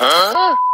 啊。